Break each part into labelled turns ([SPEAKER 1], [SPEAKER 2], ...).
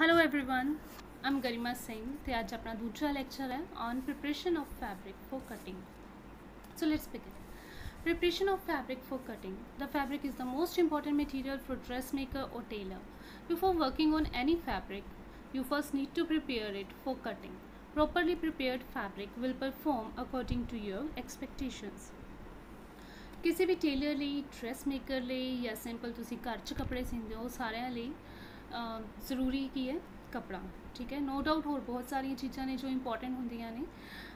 [SPEAKER 1] Hello everyone I'm Garima Singh ਤੇ ਅੱਜ ਆਪਣਾ ਦੂਸਰਾ ਲੈਕਚਰ ਹੈ on preparation of fabric for cutting so let's begin Preparation of fabric for cutting. The fabric is the most important material for dressmaker or tailor. Before working on any fabric, you first need to prepare it for cutting. Properly prepared fabric will perform according to your expectations. ਕਿਸੇ ਵੀ tailor ਲਈ dress maker ਲਈ ਜਾਂ simple ਤੁਸੀਂ ਘਰ 'ਚ ਕੱਪੜੇ ਸਿੰਦੇ ਹੋ ਸਾਰਿਆਂ ਲਈ ਜ਼ਰੂਰੀ ਕੀ ਹੈ? ਕੱਪੜਾ, ਠੀਕ ਹੈ? ਨੋ ਡਾਊਟ ਹੋਰ ਬਹੁਤ ਸਾਰੀਆਂ ਚੀਜ਼ਾਂ ਨੇ ਜੋ ਇੰਪੋਰਟੈਂਟ ਹੁੰਦੀਆਂ ਨੇ।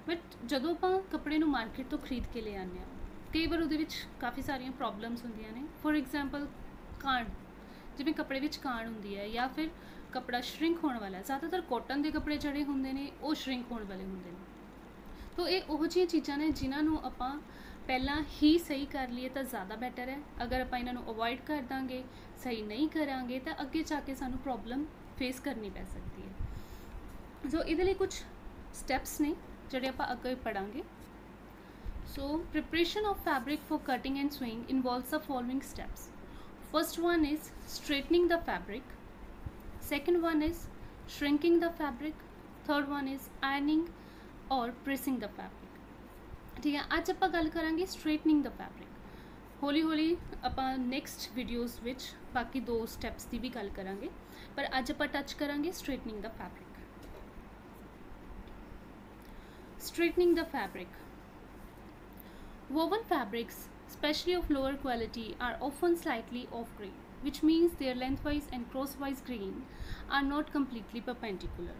[SPEAKER 1] ਬਟ ਜਦੋਂ ਆਪਾਂ ਕੱਪੜੇ ਨੂੰ ਮਾਰਕੀਟ ਤੋਂ ਖਰੀਦ ਕੇ ਲੈ ਆਉਂਦੇ ਹਾਂ, ਕਈ ਵਾਰ ਉਹਦੇ ਵਿੱਚ ਕਾਫੀ ਸਾਰੀਆਂ ਪ੍ਰੋਬਲਮਸ ਹੁੰਦੀਆਂ ਨੇ। ਫੋਰ ਐਗਜ਼ਾਮਪਲ ਕਾਣ ਜਿਵੇਂ ਕੱਪੜੇ ਵਿੱਚ ਕਾਣ ਹੁੰਦੀ ਹੈ ਜਾਂ ਫਿਰ ਕੱਪੜਾ ਸ਼ਰਿੰਕ ਹੋਣ ਵਾਲਾ ਹੈ। ਜ਼ਿਆਦਾਤਰ ਕਾਟਨ ਦੇ ਕੱਪੜੇ ਜਿਹੜੇ ਹੁੰਦੇ ਨੇ, ਉਹ ਸ਼ਰਿੰਕ ਹੋਣ ਵਾਲੇ ਹੁੰਦੇ ਨੇ। ਤੋ ਇਹ ਉਹ ਜਿਹੀਆਂ ਚੀਜ਼ਾਂ ਨੇ ਜਿਨ੍ਹਾਂ ਨੂੰ ਆਪਾਂ ਪਹਿਲਾਂ ਹੀ ਸਹੀ ਕਰ ਲਈਏ ਤਾਂ ਜ਼ਿਆਦਾ ਬੈਟਰ ਹੈ। ਅਗਰ ਆਪਾਂ ਇਹਨਾਂ ਨੂੰ ਅਵੋਇਡ ਕਰ ਦਾਂਗੇ, ਸਹੀ ਨਹੀਂ ਕਰਾਂਗੇ ਤਾਂ ਅੱਗੇ ਜਾ ਕੇ ਸਾਨੂੰ ਪ੍ਰੋਬਲਮ ਫੇਸ ਕਰਨੀ ਪੈ ਸਕਦੀ ਹੈ। ਸੋ ਇਹਦੇ ਲਈ ਕੁਝ ਸਟੈਪਸ ਨੇ ਜਿਹੜੇ ਆਪਾਂ ਅੱਗੇ ਪੜਾਂਗੇ। So preparation of fabric for cutting and sewing involves the following steps. First one is straightening the fabric. Second one is shrinking the fabric. Third one is ironing or pressing the fabric. ਠੀਕ ਹੈ ਅੱਜ ਆਪਾਂ ਗੱਲ ਕਰਾਂਗੇ straightening ਦਾ fabric ਹੌਲੀ ਹੌਲੀ ਆਪਾਂ next videos ਵਿੱਚ ਬਾਕੀ ਦੋ ਸਟੈਪਸ ਦੀ ਵੀ ਗੱਲ ਕਰਾਂਗੇ ਪਰ ਅੱਜ ਆਪਾਂ ਟੱਚ ਕਰਾਂਗੇ straightening the fabric straightening the fabric Woven fabrics, especially of lower quality, are often slightly off grain, which means their lengthwise and crosswise grain are not completely perpendicular.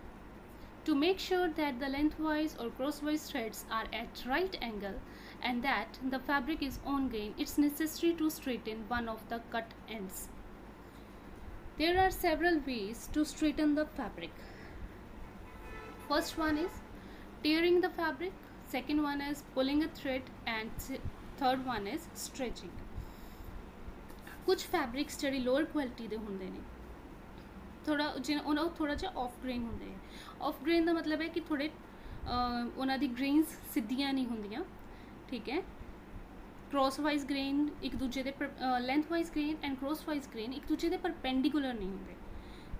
[SPEAKER 1] To make sure that the lengthwise or crosswise threads are at right angle and that the fabric is on grain, it's necessary to straighten one of the cut ends. There are several ways to straighten the fabric. First one is tearing the fabric, second one is pulling a thread, and s- third one is stretching. ਕੁਝ fabrics ਜਿਹੜੇ lower quality ਦੇ ਹੁੰਦੇ ਨੇ ਥੋੜਾ ਜਿਵੇਂ ਉਹਨਾਂ ਥੋੜਾ ਜਿਹਾ ਆਫ ਗ੍ਰੇਨ ਹੁੰਦੇ ਆ। ਆਫ ਗ੍ਰੇਨ ਦਾ ਮਤਲਬ ਹੈ ਕਿ ਥੋੜੇ ਉਹਨਾਂ ਦੀ ਗ੍ਰੇਨਸ ਸਿੱਧੀਆਂ ਨਹੀਂ ਹੁੰਦੀਆਂ, ਠੀਕ ਹੈ? ਕ੍ਰੋਸ ਵਾਈਜ਼ ਗ੍ਰੇਨ ਇੱਕ ਦੂਜੇ ਦੇ lengthwise grain and crosswise grain ਇੱਕ ਦੂਜੇ ਦੇ ਪਰਪੈਂਡੀਕੂਲਰ ਨਹੀਂ ਹੁੰਦੇ,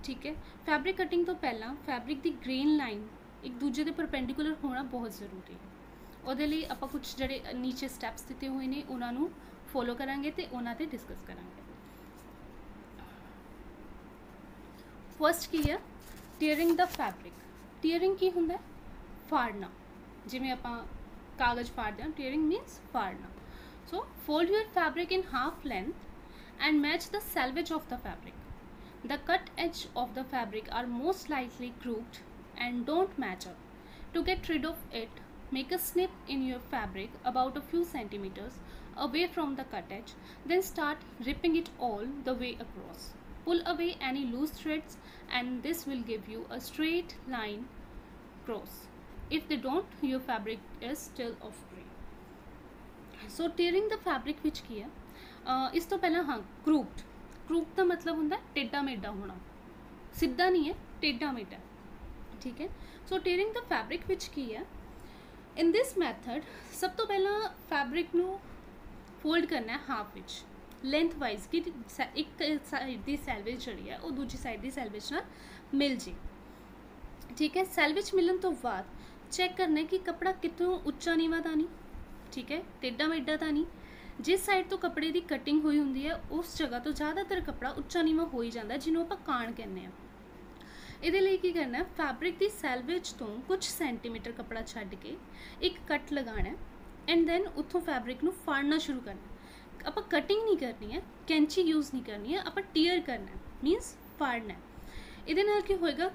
[SPEAKER 1] ਠੀਕ ਹੈ? ਫੈਬਰਿਕ ਕਟਿੰਗ ਤੋਂ ਪਹਿਲਾਂ ਫੈਬਰਿਕ ਦੀ ਗ੍ਰੇਨ ਲਾਈਨ ਇੱਕ ਦੂਜੇ ਦੇ ਪਰਪੈਂਡੀਕੂਲਰ ਹੋਣਾ ਬਹੁਤ ਜ਼ਰੂਰੀ ਹੈ। ਉਹਦੇ ਲਈ ਆਪਾਂ ਕੁਝ ਜਿਹੜੇ ਨੀਚੇ ਸਟੈਪਸ ਦਿੱਤੇ ਹੋਏ ਨੇ, ਉਹਨਾਂ ਨੂੰ ਫੋਲੋ ਕਰਾਂਗੇ ਤੇ ਉਹਨਾਂ ਤੇ ਡਿਸਕਸ ਕਰਾਂਗੇ। ਫਸਟ ਕੀ ਹੈ ਟੀਅਰਿੰਗ ਦਾ ਫੈਬਰਿਕ ਟੀਅਰਿੰਗ ਕੀ ਹੁੰਦਾ ਹੈ ਫਾੜਨਾ ਜਿਵੇਂ ਆਪਾਂ ਕਾਗਜ਼ ਫਾੜਦੇ ਹਾਂ tearing means ਫਾੜਨਾ so fold your fabric in half length and match the selvage of the fabric the cut edge of the fabric are most slightly crooked and don't match up to get rid of it make a snip in your fabric about a few centimeters away from the cut edge then start ripping it all the way across pull away any loose threads and this will give you a straight line cross. If they don't, your fabric is still off grain so tearing the fabric ਵਿੱਚ ਕੀ ਹੈ ਅਹ ਇਸ ਤੋਂ ਪਹਿਲਾਂ ਹਾਂ ਕਰੂਪਡ ਕਰੂਪ ਦਾ ਮਤਲਬ ਹੁੰਦਾ ਹੈ ਟੇਢਾ ਮੇਢਾ ਹੋਣਾ ਸਿੱਧਾ ਨਹੀਂ ਹੈ ਟੇਢਾ ਮੇਢਾ ਠੀਕ ਹੈ ਸੋ ਟੀਅਰਿੰਗ ਦਾ ਫੈਬਰਿਕ ਵਿੱਚ ਕੀ ਹੈ ਇਨ ਦਿਸ ਮੈਥਡ ਸਭ ਤੋਂ ਪਹਿਲਾਂ ਫੈਬਰਿਕ ਨੂੰ ਫੋਲਡ ਕਰਨਾ ਹੈ ਹਾਫ ਵਿੱਚ ਲੈਂਥ ਵਾਈਜ਼ ਕਿ ਸ- ਇੱਕ ਸਾਈਡ ਦੀ ਸੈਲਵੇਜ ਜਿਹੜੀ ਹੈ ਉਹ ਦੂਜੀ ਸਾਈਡ ਦੀ ਸੈਲਵੇਜ ਨਾਲ ਮਿਲ ਜੇ। ਠੀਕ ਹੈ? ਸੈਲਵੇਜ ਮਿਲਣ ਤੋਂ ਬਾਅਦ ਚੈੱਕ ਕਰਨਾ ਕਿ ਕਪੜਾ ਕਿਤੋਂ ਉੱਚਾ ਨੀਵਾ ਤਾਂ ਨਹੀਂ, ਠੀਕ ਹੈ? ਟੇਢਾ ਮੇਢਾ ਤਾਂ ਨਹੀਂ। ਜਿਸ ਸਾਈਡ ਤੋਂ ਕੱਪੜੇ ਦੀ ਕਟਿੰਗ ਹੋਈ ਹੁੰਦੀ ਹੈ, ਉਸ ਜਗ੍ਹਾ ਤੋਂ ਜ਼ਿਆਦਾਤਰ ਕੱਪੜਾ ਉੱਚਾ ਨੀਵਾਂ ਹੋ ਹੀ ਜਾਂਦਾ, ਜਿਹਨੂੰ ਆਪਾਂ ਕਾਣ ਕਹਿੰਦੇ ਆ ਇਹਦੇ ਲਈ ਕੀ ਕਰਨਾ ਹੈ? ਫੈਬਰਿਕ ਦੀ ਸੈਲਵੇਜ ਤੋਂ ਕੁਝ ਸੈਂਟੀਮੀਟਰ ਕੱਪੜਾ ਛੱਡ ਕੇ ਇੱਕ ਕੱਟ ਲਗਾਉਣਾ ਐਂਡ ਦੈਨ ਉੱਥੋਂ ਫੈਬਰਿਕ ਨੂੰ ਫਾੜਨਾ ਸ਼ੁਰੂ ਕਰਨਾ ਆਪਾਂ ਕਟਿੰਗ ਨਹੀਂ ਕਰਨੀ ਹੈ, ਕੈਂਚੀ ਯੂਜ਼ ਨਹੀਂ ਕਰਨੀ ਹੈ, ਆਪਾਂ ਟੀਅਰ ਕਰਨਾ ਮੀਨਸ ਫਾੜਨਾ ਇਹਦੇ ਨਾਲ ਕੀ ਹੋਏਗਾ,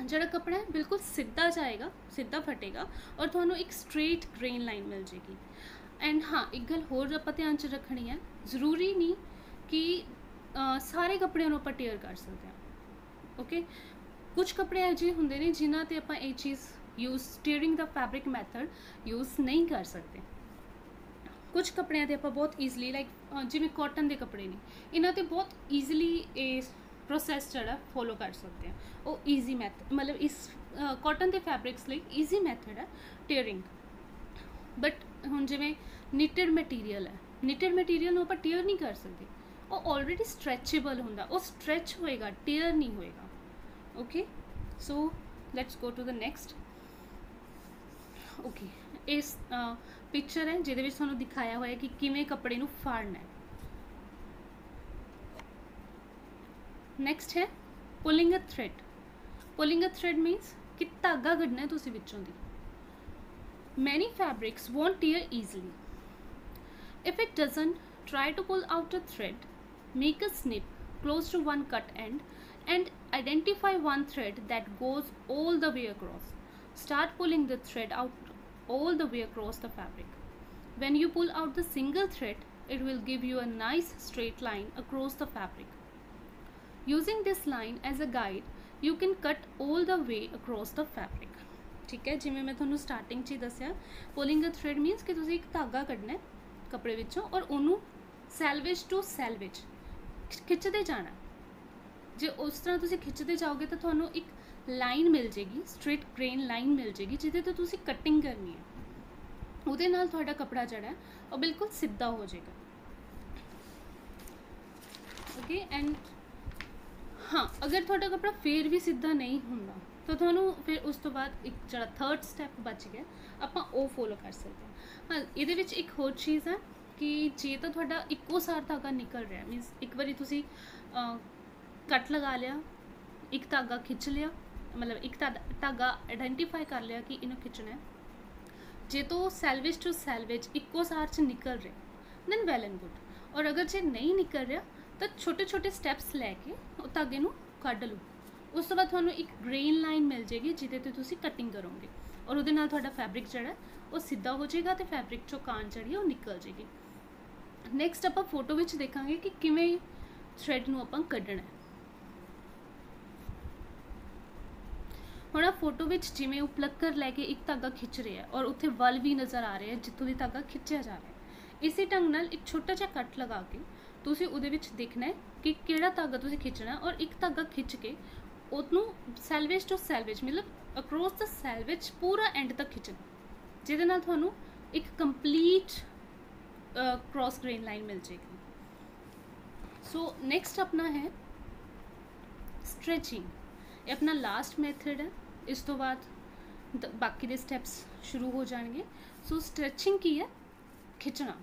[SPEAKER 1] ਜਿਹੜਾ ਕਪੜਾ ਹੈ, ਬਿਲਕੁਲ ਸਿੱਧਾ ਜਾਏਗਾ, ਸਿੱਧਾ ਫਟੇਗਾ ਔਰ ਤੁਹਾਨੂੰ ਇੱਕ ਸਟ੍ਰੇਟ ਗ੍ਰੇਨ ਲਾਈਨ ਮਿਲ ਜੇਗੀ। ਐਂਡ ਹਾਂ, ਇੱਕ ਗੱਲ ਹੋਰ ਆਪਾਂ ਧਿਆਨ 'ਚ ਰੱਖਣੀ ਹੈ, ਜ਼ਰੂਰੀ ਨਹੀਂ ਕਿ ਸਾਰੇ ਕੱਪੜਿਆਂ ਨੂੰ ਆਪਾਂ ਟੀਅਰ ਕਰ ਸਕਦੇ ਹਾਂ ਓਕੇ ਕੁਝ ਕੱਪੜੇ ਇਹੋ ਜਿਹੇ ਹੁੰਦੇ ਨੇ ਜਿਨ੍ਹਾਂ ਤੇ ਆਪਾਂ ਇਹ ਚੀਜ਼ ਯੂਜ਼ ਸਟੀਅਰਿੰਗ ਦਾ ਫੈਬਰਿਕ ਮੈਥਡ ਯੂਜ਼ ਨਹੀਂ ਕਰ ਸਕਦੇ। ਕੁਝ ਕੱਪੜਿਆਂ ਤੇ ਆਪਾਂ ਬਹੁਤ ਈਜ਼ੀਲੀ ਲਾਈਕ ਜਿਵੇਂ ਕਾਟਨ ਦੇ ਕੱਪੜੇ ਨੇ, ਇਹਨਾਂ ਤੇ ਬਹੁਤ ਈਜ਼ੀਲੀ ਇਹ ਪ੍ਰੋਸੈਸ ਜਿਹੜਾ ਫੋਲੋ ਕਰ ਸਕਦੇ ਆ। ਉਹ ਈਜ਼ੀ ਮੈਥਡ ਮਤਲਬ ਇਸ ਕਾਟਨ ਦੇ ਫੈਬਰਿਕਸ ਲਈ ਈਜ਼ੀ ਮੈਥਡ ਹੈ ਟੇਅਰਿੰਗ ਬਟ ਹੁਣ ਜਿਵੇਂ ਨਿਟਡ ਮਟੀਰੀਅਲ ਹੈ ਨਿਟਡ ਮਟੀਰੀਅਲ ਨੂੰ ਆਪਾਂ ਟੇਅਰ ਨਹੀਂ ਕਰ ਸਕਦੇ। ਉਹ ਆਲਰੇਡੀ ਸਟ੍ਰੈਚੇਬਲ ਹੁੰਦਾ, ਉਹ ਸਟ੍ਰੈਚ ਹੋਏਗਾ ਟੇਅਰ ਨਹੀਂ ਹੋਏਗਾ। Okay so let's go to the next okay ਇਸ ਪਿਕਚਰ ਹੈ ਜਿਹਦੇ ਵਿੱਚ ਤੁਹਾਨੂੰ ਦਿਖਾਇਆ ਹੋਇਆ ਕਿ ਕਿਵੇਂ ਕੱਪੜੇ ਨੂੰ ਫਾੜਨਾ ਹੈ ਨੈਕਸਟ ਹੈ pulling a thread pulling a thread means ਕਿ ਧਾਗਾ ਕੱਢਣਾ ਹੈ ਤੁਸੀਂ ਵਿੱਚੋਂ ਦੀ many fabrics won't tear easily if it doesn't try to pull out a thread make a snip close to one cut end and identify one thread that goes all the way across start pulling the thread out all the way across the fabric when you pull out the single thread it will give you a nice straight line across the fabric using this line as a guide you can cut all the way across the fabric ਠੀਕ ਹੈ ਜਿਵੇਂ ਮੈਂ ਤੁਹਾਨੂੰ starting 'ਚ ਹੀ ਦੱਸਿਆ ਪੁਲਿੰਗ a thread means ਕਿ ਤੁਸੀਂ ਇੱਕ ਧਾਗਾ ਕੱਢਣਾ ਹੈ ਕੱਪੜੇ ਵਿੱਚੋਂ ਔਰ ਉਹਨੂੰ ਸੈਲਵੇਜ ਟੂ ਸੈਲਵੇਜ ਖਿੱਚਦੇ ਜਾਣਾ ਜੇ ਉਸ ਤਰ੍ਹਾਂ ਤੁਸੀਂ ਖਿੱਚਦੇ ਜਾਓਗੇ ਤਾਂ ਤੁਹਾਨੂੰ ਇੱਕ ਲਾਈਨ ਮਿਲ ਜੇਗੀ, ਸਟ੍ਰੇਟ ਗ੍ਰੇਨ ਲਾਈਨ ਮਿਲ ਜੇਗੀ, ਜਿਹਦੇ ਤੋਂ ਤੁਸੀਂ ਕਟਿੰਗ ਕਰਨੀ ਹੈ। ਉਹਦੇ ਨਾਲ ਤੁਹਾਡਾ ਕੱਪੜਾ ਜਿਹੜਾ, ਉਹ ਬਿਲਕੁਲ ਸਿੱਧਾ ਹੋ ਜਾਏਗਾ ਓਕੇ ਐਂਡ ਹਾਂ, ਅਗਰ ਤੁਹਾਡਾ ਕੱਪੜਾ ਫੇਰ ਵੀ ਸਿੱਧਾ ਨਹੀਂ ਹੁੰਦਾ, ਤਾਂ ਤੁਹਾਨੂੰ ਫਿਰ ਉਸ ਤੋਂ ਬਾਅਦ ਇੱਕ ਜਿਹੜਾ ਥਰਡ ਸਟੈਪ ਬਚ ਗਿਆ, ਆਪਾਂ ਉਹ ਫੋਲੋ ਕਰ ਸਕਦੇ ਹਾਂ। ਹਾਂ, ਇਹਦੇ ਵਿੱਚ ਇੱਕ ਹੋਰ ਚੀਜ਼ ਹੈ ਕਿ ਜੇ ਤਾਂ ਤੁਹਾਡਾ ਇੱਕੋ ਸਾਰ ਧਾਗਾ ਨਿਕਲ ਰਿਹਾ ਮੀਨਸ ਇੱਕ ਵਾਰੀ ਤੁਸੀਂ ਕੱਟ ਲਗਾ ਲਿਆ, ਇੱਕ ਧਾਗਾ ਖਿੱਚ ਲਿਆ ਮਤਲਬ ਇੱਕ ਧਾਗਾ ਆਇਡੈਂਟੀਫਾਈ ਕਰ ਲਿਆ ਕਿ ਇਹਨੂੰ ਖਿੱਚਣਾ ਹੈ। ਜੇ ਤੋਂ ਸੈਲਵੇਜ ਟੂ ਸੈਲਵੇਜ ਇੱਕੋ ਸਾਰ ਚ ਨਿਕਲ ਰਿਹਾ ਦੈਨ ਵੈਲ ਐਂਡ ਗੁੱਡ ਔਰ ਅਗਰ ਜੇ ਨਹੀਂ ਨਿਕਲ ਰਿਹਾ, ਤਾਂ ਛੋਟੇ ਛੋਟੇ ਸਟੈਪਸ ਲੈ ਕੇ ਉਹ ਧਾਗੇ ਨੂੰ ਕੱਢ ਲਓ। ਉਸ ਤੋਂ ਬਾਅਦ ਤੁਹਾਨੂੰ ਇੱਕ ਗ੍ਰੇਨ ਲਾਈਨ ਮਿਲ ਜੇਗੀ ਜਿਹਦੇ ਤੇ ਤੁਸੀਂ ਕਟਿੰਗ ਕਰੋਗੇ। ਔਰ ਉਹਦੇ ਨਾਲ ਤੁਹਾਡਾ ਫੈਬਰਿਕ ਜਿਹੜਾ, ਉਹ ਸਿੱਧਾ ਹੋ ਜਾਏਗਾ ਤੇ ਫੈਬਰਿਕ ਚੋਂ ਕਾਂਚ ਜਿਹੜੀ ਉਹ ਨਿਕਲ ਜੇਗੀ ਨੈਕਸਟ ਆਪਾਂ ਫੋਟੋ ਵਿੱਚ ਦੇਖਾਂਗੇ ਕਿ ਕਿਵੇਂ ਥ੍ਰੈਡ ਨੂੰ ਆਪਾਂ ਕੱਢਣਾ ਹੈ। ਹੁਣ ਆ ਫੋਟੋ ਵਿੱਚ ਜਿਵੇਂ ਉਹ ਪਲੱਕਰ ਲੈ ਕੇ ਇੱਕ ਧਾਗਾ ਖਿੱਚ ਰਿਹਾ ਹੈ ਔਰ ਉੱਥੇ ਵਲ ਵੀ ਨਜ਼ਰ ਆ ਰਿਹਾ ਹੈ, ਜਿੱਥੋਂ ਦੀ ਧਾਗਾ ਖਿੱਚਿਆ ਜਾ ਰਿਹਾ ਹੈ। ਇਸੇ ਢੰਗ ਨਾਲ ਇੱਕ ਛੋਟਾ ਜਿਹਾ ਕੱਟ ਲਗਾ ਕੇ ਤੁਸੀਂ ਉਹਦੇ ਵਿੱਚ ਦੇਖਣਾ ਹੈ ਕਿ ਕਿਹੜਾ ਧਾਗਾ ਤੁਸੀਂ ਖਿੱਚਣਾ ਔਰ ਇੱਕ ਧਾਗਾ ਖਿੱਚ ਕੇ ਉਹਨੂੰ ਸੈਲਵੇਜ ਟੂ ਸੈਲਵੇਜ ਮਤਲਬ ਅਕ੍ਰੋਸ ਦਾ ਸੈਲਵੇਜ ਪੂਰਾ ਐਂਡ ਤੱਕ ਖਿੱਚਣਾ ਜਿਹਦੇ ਨਾਲ ਤੁਹਾਨੂੰ ਇੱਕ ਕੰਪਲੀਟ ਕ੍ਰਾਸ ਗ੍ਰੇਨ ਲਾਈਨ ਮਿਲ ਜੇਗੀ ਸੋ ਨੈਕਸਟ ਆਪਣਾ ਹੈ ਸਟ੍ਰੈਚਿੰਗ ਇਹ ਆਪਣਾ ਲਾਸਟ ਮੈਥਡ ਹੈ ਇਸ ਤੋਂ ਬਾਅਦ ਬਾਕੀ ਦੇ ਸਟੈਪਸ ਸ਼ੁਰੂ ਹੋ ਜਾਣਗੇ ਸੋ ਸਟ੍ਰੈਚਿੰਗ ਕੀ ਹੈ ਖਿੱਚਣਾ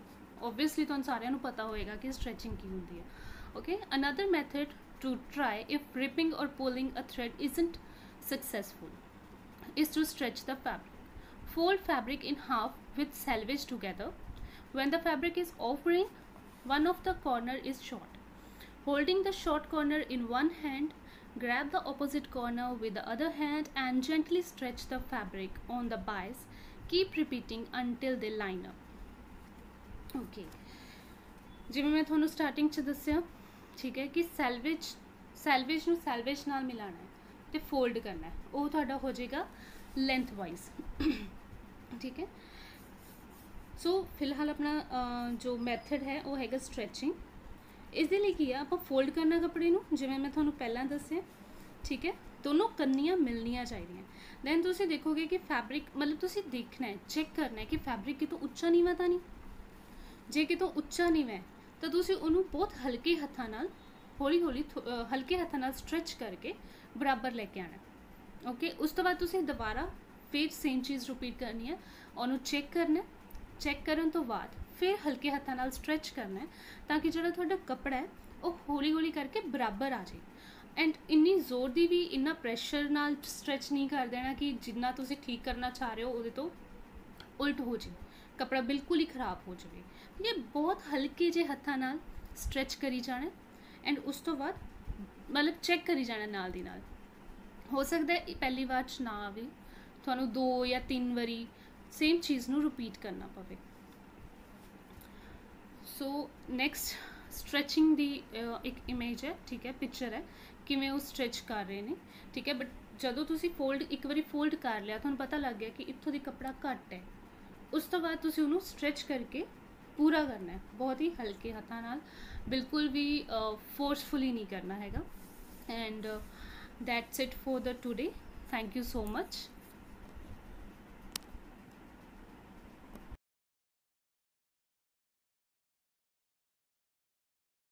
[SPEAKER 1] ਆਬਵੀਅਸਲੀ ਤੁਹਾਨੂੰ ਸਾਰਿਆਂ ਨੂੰ ਪਤਾ ਹੋਏਗਾ ਕਿ ਸਟ੍ਰੈਚਿੰਗ ਕੀ ਹੁੰਦੀ ਹੈ okay another method to try if ripping or pulling a thread isn't successful is to stretch the fabric fold fabric in half with selvage together when the fabric is offering one of the corner is short holding the short corner in one hand grab the opposite corner with the other hand and gently stretch the fabric on the bias keep repeating until they line up okay ਜਿਵੇਂ ਮੈਂ ਤੁਹਾਨੂੰ starting 'ਚ ਦੱਸਿਆ ਠੀਕ ਹੈ ਕਿ selvedge selvedge ਨੂੰ selvedge ਨਾਲ ਮਿਲਾਣਾ ਹੈ ਤੇ ਫੋਲਡ ਕਰਨਾ ਹੈ ਉਹ ਤੁਹਾਡਾ ਹੋ ਜਾਏਗਾ ਲੈਂਥ ਵਾਈਜ਼ ਠੀਕ ਹੈ ਸੋ ਫਿਲਹਾਲ ਆਪਣਾ ਜੋ ਮੈਥਡ ਹੈ ਉਹ ਹੈਗਾ ਸਟ੍ਰੈਚਿੰਗ ਇਸ ਦੇ ਲਈ ਕੀ ਆ, ਆਪਾਂ ਫੋਲਡ ਕਰਨਾ ਕੱਪੜੇ ਨੂੰ, ਜਿਵੇਂ ਮੈਂ ਤੁਹਾਨੂੰ ਪਹਿਲਾਂ ਦੱਸਿਆ, ਠੀਕ ਹੈ? ਦੋਨੋਂ ਕੰਨੀਆਂ ਮਿਲਣੀਆਂ ਚਾਹੀਦੀਆਂ। ਦੈਨ ਤੁਸੀਂ ਦੇਖੋਗੇ ਕਿ ਫੈਬਰਿਕ ਮਤਲਬ ਤੁਸੀਂ ਦੇਖਣਾ ਹੈ ਚੈੱਕ ਕਰਨਾ ਹੈ ਕਿ ਫੈਬਰਿਕ ਕਿਤੋਂ ਉੱਚਾ ਨੀਵਾ ਤਾਂ ਨਹੀਂ? ਜੇ ਕਿਤੋਂ ਉੱਚਾ ਨੀਵਾ ਤਾਂ ਤੁਸੀਂ ਉਹਨੂੰ ਬਹੁਤ ਹਲਕੇ ਹੱਥਾਂ ਨਾਲ ਹੌਲੀ ਹੌਲੀ ਹਲਕੇ ਹੱਥਾਂ ਨਾਲ ਸਟ੍ਰੈਚ ਕਰਕੇ ਬਰਾਬਰ ਲੈ ਕੇ ਆਣਾ। ਓਕੇ ਉਸ ਤੋਂ ਬਾਅਦ ਤੁਸੀਂ ਦੁਬਾਰਾ ਫਿਰ ਸੇਮ ਚੀਜ਼ ਰਿਪੀਟ ਕਰਨੀ ਹੈ। ਉਹਨੂੰ ਚੈੱਕ ਕਰਨਾ ਚੈੱਕ ਕਰਨ ਤੋਂ ਬਾਅਦ ਫਿਰ ਹਲਕੇ ਹੱਥਾਂ ਨਾਲ ਸਟ੍ਰੈਚ ਕਰਨਾ ਹੈ ਤਾਂ ਕਿ ਜਿਹੜਾ ਤੁਹਾਡਾ ਕੱਪੜਾ ਹੈ, ਉਹ ਹੌਲੀ ਹੌਲੀ ਕਰਕੇ ਬਰਾਬਰ ਆ ਜਾਏ। ਐਂਡ ਇੰਨੀ ਜ਼ੋਰ ਦੀ ਵੀ, ਇੰਨਾ ਪ੍ਰੈਸ਼ਰ ਨਾਲ ਸਟ੍ਰੈਚ ਨਹੀਂ ਕਰ ਦੇਣਾ ਕਿ ਜਿੰਨਾ ਤੁਸੀਂ ਠੀਕ ਕਰਨਾ ਚਾਹ ਰਹੇ ਹੋ, ਉਹਦੇ ਤੋਂ ਉਲਟ ਹੋ ਜਾਵੇ ਕਪੜਾ ਬਿਲਕੁਲ ਹੀ ਖਰਾਬ ਹੋ ਜਾਵੇ। ਇਹ ਬਹੁਤ ਹਲਕੇ ਜਿਹੇ ਹੱਥਾਂ ਨਾਲ ਸਟ੍ਰੈਚ ਕਰੀ ਜਾਣਾ ਐਂਡ ਉਸ ਤੋਂ ਬਾਅਦ ਮਤਲਬ ਚੈੱਕ ਕਰੀ ਜਾਣਾ ਨਾਲ ਦੀ ਨਾਲ। ਹੋ ਸਕਦਾ ਹੈ ਪਹਿਲੀ ਵਾਰ ਚ ਨਾ ਆਵੇ। ਤੁਹਾਨੂੰ ਦੋ ਜਾਂ ਤਿੰਨ ਵਾਰੀ ਸੇਮ ਚੀਜ਼ ਨੂੰ ਰਿਪੀਟ ਕਰਨਾ ਪਵੇ। ਸੋ ਨੈਕਸਟ ਸਟ੍ਰੈਚਿੰਗ ਦੀ ਇੱਕ ਇਮੇਜ ਹੈ, ਠੀਕ ਹੈ ਪਿਕਚਰ ਹੈ, ਕਿਵੇਂ ਉਹ ਸਟ੍ਰੈਚ ਕਰ ਰਹੇ ਨੇ, ਠੀਕ ਹੈ ਬਟ ਜਦੋਂ ਤੁਸੀਂ ਫੋਲਡ ਇੱਕ ਵਾਰੀ ਫੋਲਡ ਕਰ ਲਿਆ, ਤੁਹਾਨੂੰ ਪਤਾ ਲੱਗ ਗਿਆ ਕਿ ਇੱਥੋਂ ਦੀ ਕੱਪੜਾ ਘੱਟ ਹੈ। ਉਸ ਤੋਂ ਬਾਅਦ ਤੁਸੀਂ ਉਹਨੂੰ ਸਟ੍ਰੈਚ ਕਰਕੇ ਪੂਰਾ ਕਰਨਾ ਹੈ, ਬਹੁਤ ਹੀ ਹਲਕੇ ਹੱਥਾਂ ਨਾਲ, ਬਿਲਕੁਲ ਵੀ ਫੋਰਸਫੁਲੀ ਨਹੀਂ ਕਰਨਾ ਹੈਗਾ। And that's it for the today thank you so much